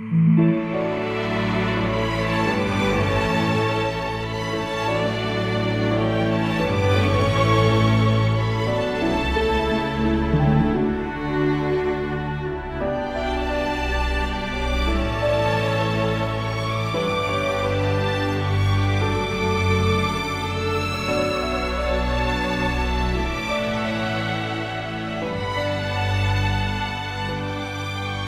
Mm-hmm.